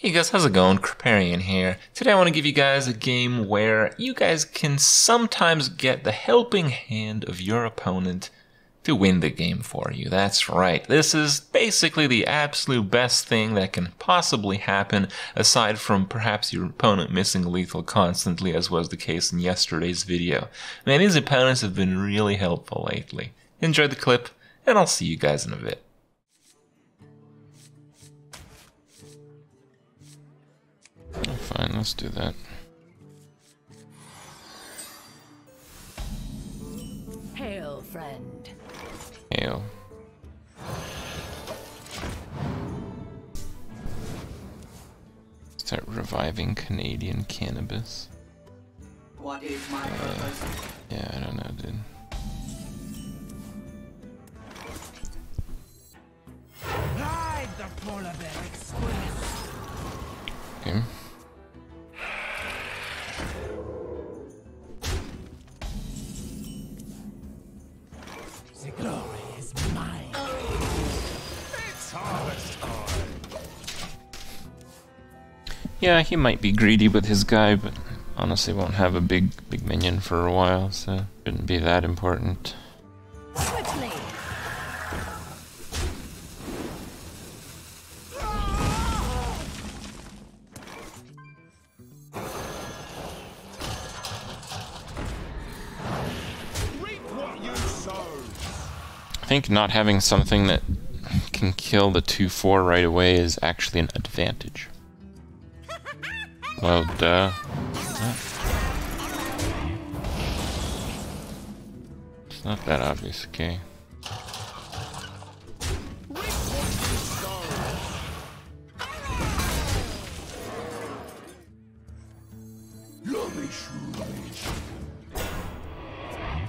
Hey guys, how's it going? Kripparrian here. Today I want to give you guys a game where you guys can sometimes get the helping hand of your opponent to win the game for you. That's right. This is basically the absolute best thing that can possibly happen, aside from perhaps your opponent missing lethal constantly, as was the case in yesterday's video. Man, these opponents have been really helpful lately. Enjoy the clip, and I'll see you guys in a bit. Let's do that. Hail, friend. Hail. Start reviving Canadian cannabis. What is my uh, purpose? Yeah, I don't know, dude. Ride the polar bear express. Okay. Yeah, he might be greedy with his guy, but honestly won't have a big big minion for a while, so shouldn't be that important. I think not having something that can kill the 2-4 right away is actually an advantage. Well, duh. It's not that obvious, okay.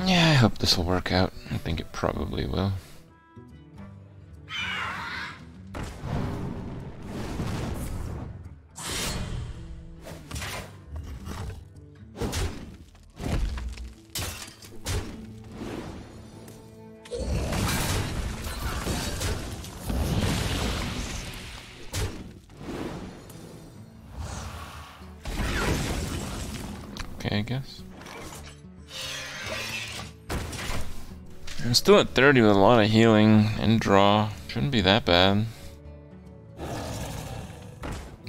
Yeah, I hope this will work out. I think it probably will. Okay, I guess. I'm still at 30 with a lot of healing and draw. Shouldn't be that bad.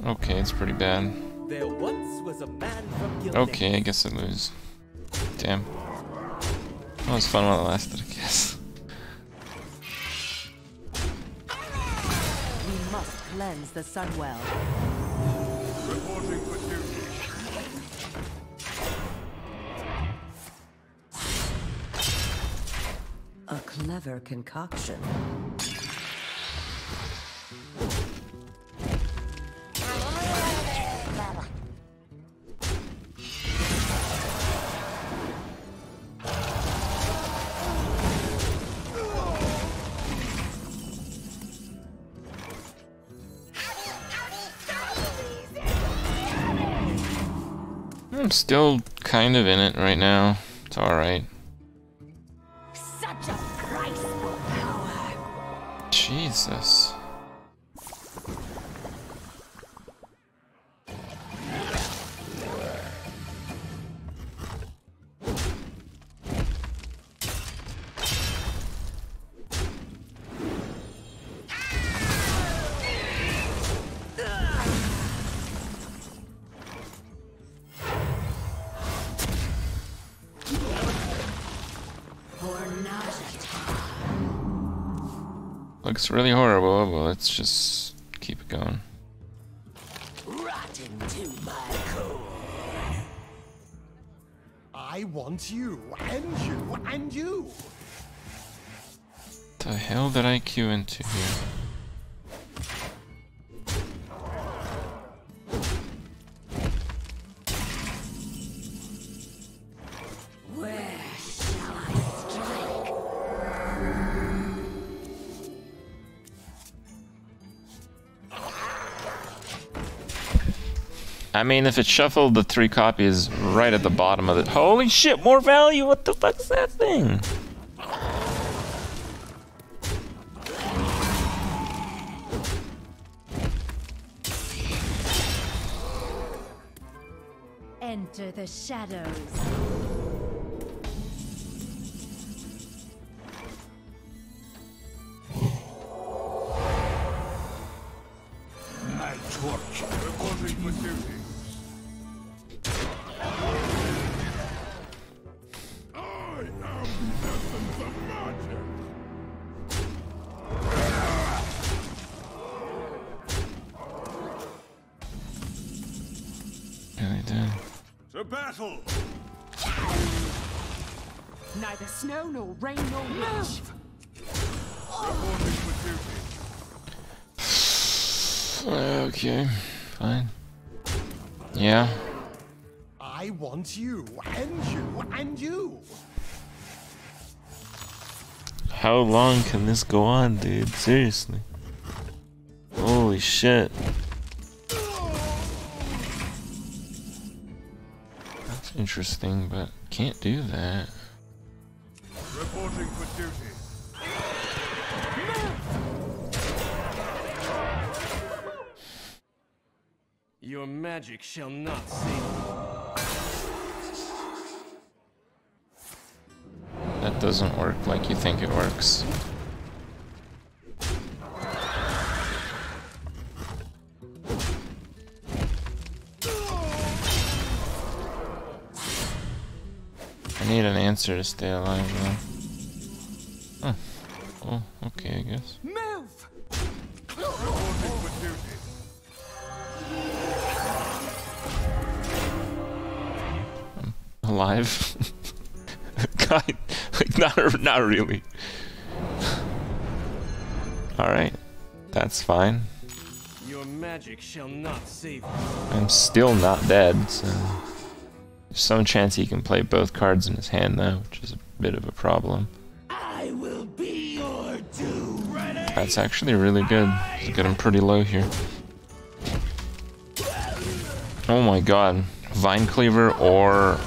Okay, it's pretty bad. There once was a man from Okay, I guess I lose. Damn. That was fun while it lasted, I guess. We must cleanse the Sunwell. Reporting clever concoction. I'm still kind of in it right now. It's alright. Jesus. Looks really horrible, but let's just keep it going. Rot into my core. I want you, and you, and you. The hell did I queue into here? I mean, if it shuffled the three copies right at the bottom of it. Holy shit, more value! What the fuck's that thing? Enter the shadows. Battle. Neither snow nor rain nor wind. Reporting for duty. Okay, fine. Yeah. I want you, and you, and you. How long can this go on, dude? Seriously. Holy shit. Interesting, but can't do that. Reporting for duty. Your magic shall not save. That doesn't work like you think it works. Answer to stay alive though. Huh. Oh, okay, I guess. Move! Reporting for duty. Alive? kind like not not really. Alright. That's fine. Your magic shall not save me. I'm still not dead, so there's some chance he can play both cards in his hand though, which is a bit of a problem. I will be your doom. That's actually really good. Let's get him pretty low here. Oh my god. Vine Cleaver or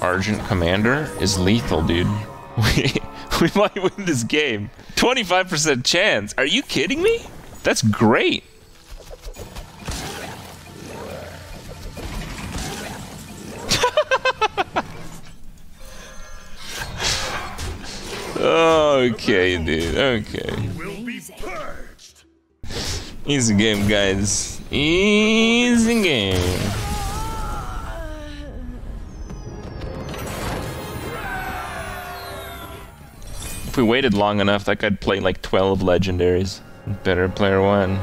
Argent Commander is lethal, dude. We, we might win this game. 25% chance. Are you kidding me? That's great. Okay, dude. Okay. Easy game, guys. Easy game. If we waited long enough, that guy'd play like 12 legendaries. Better player one.